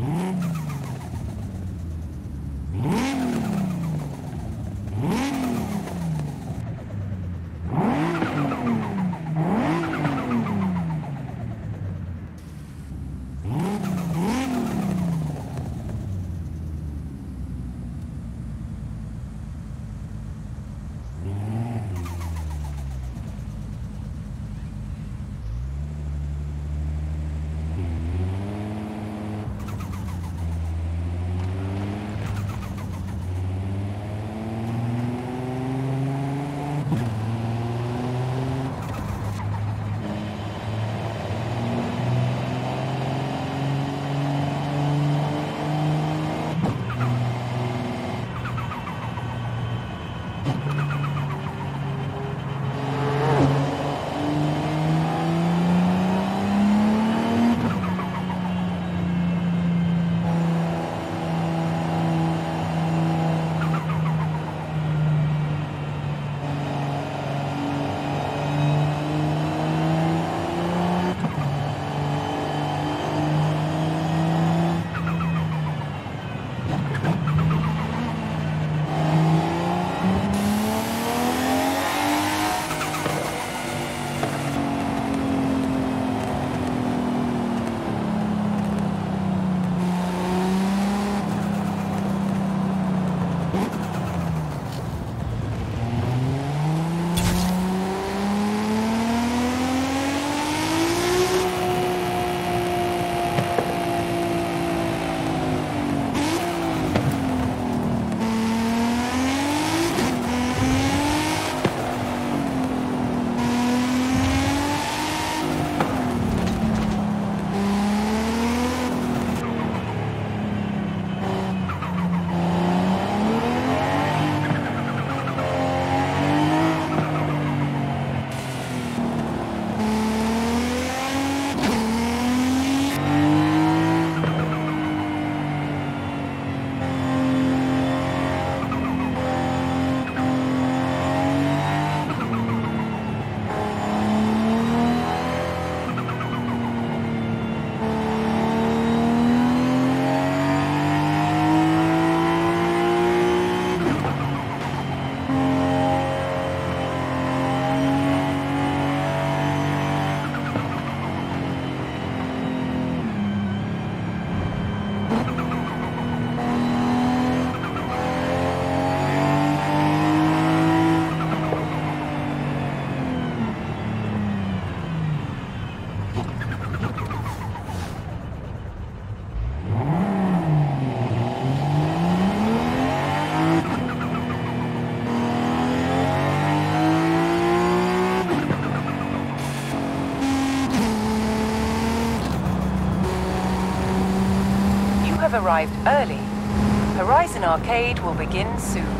Hum. Have arrived early. Horizon Arcade will begin soon.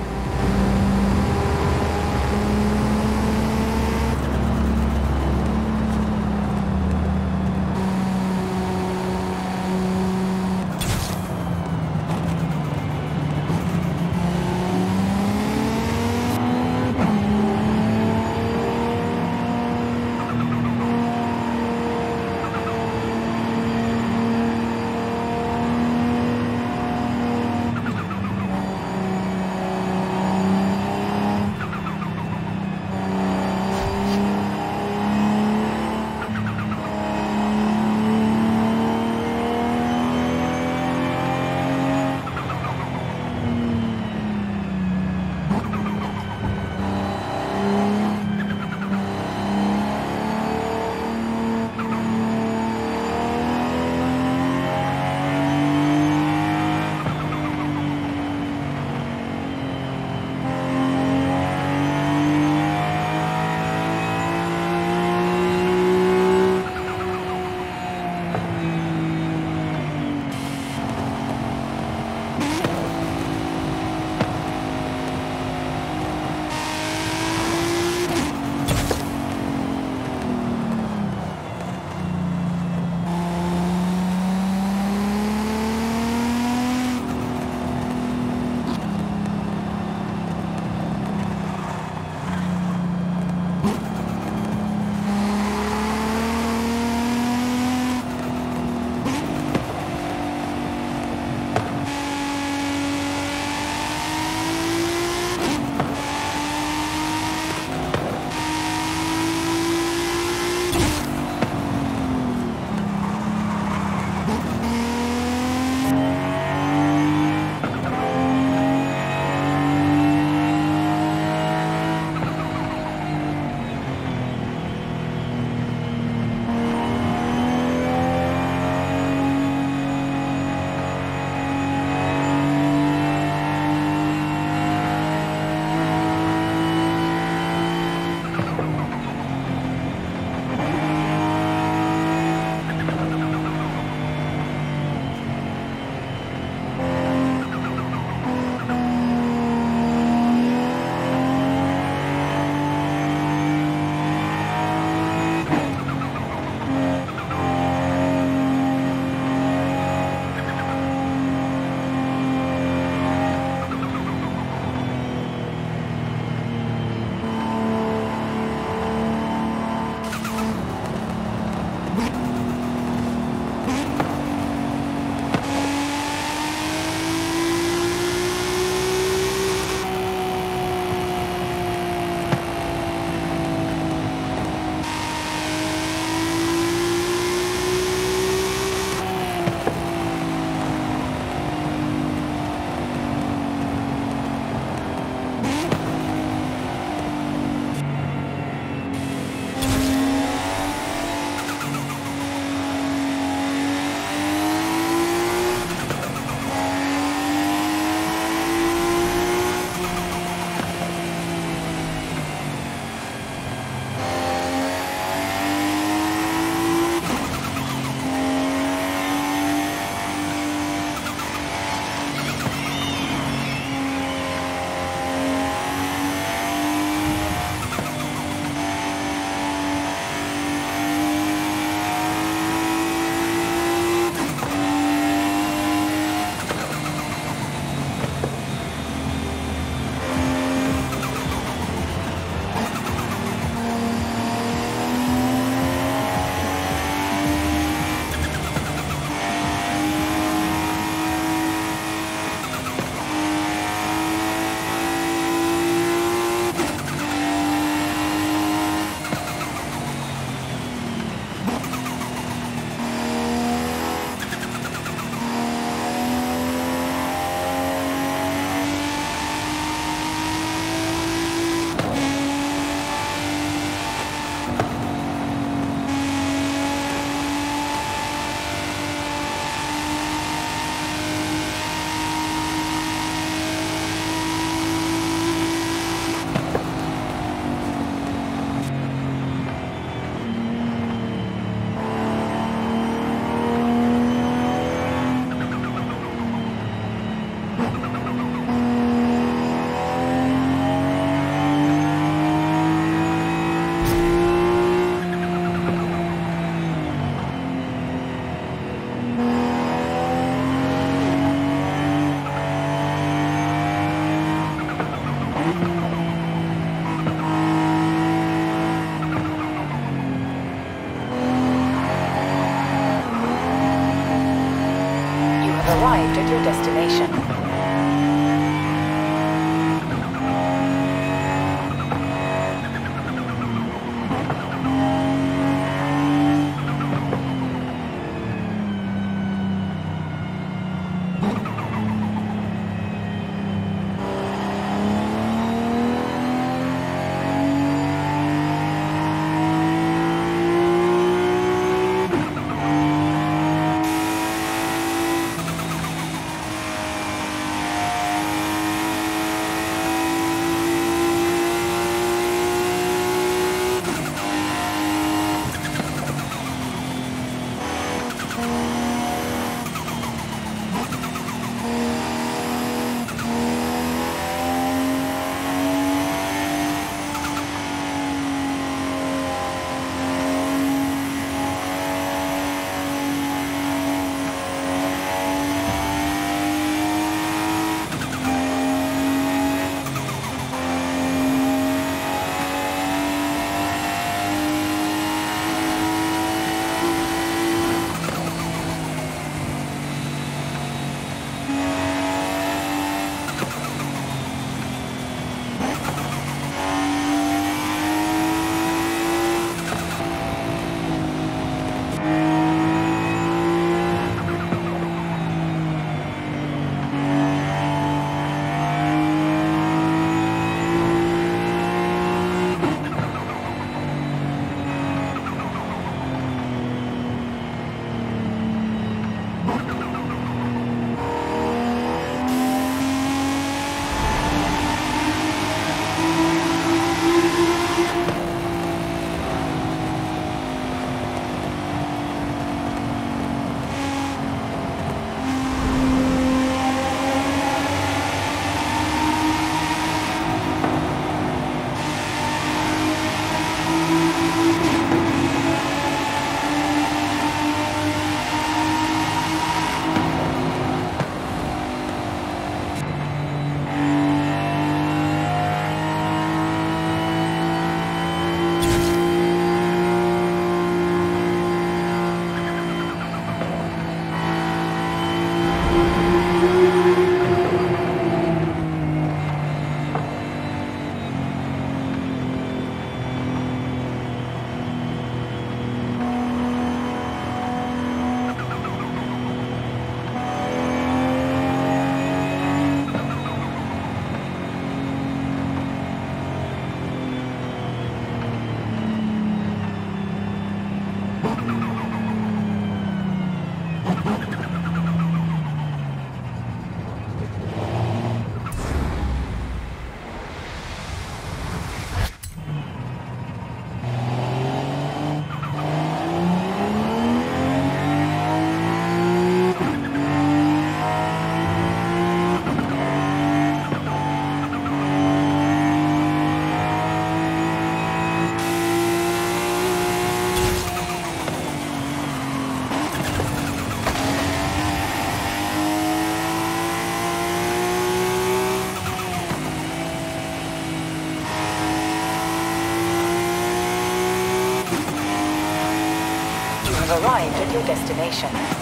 You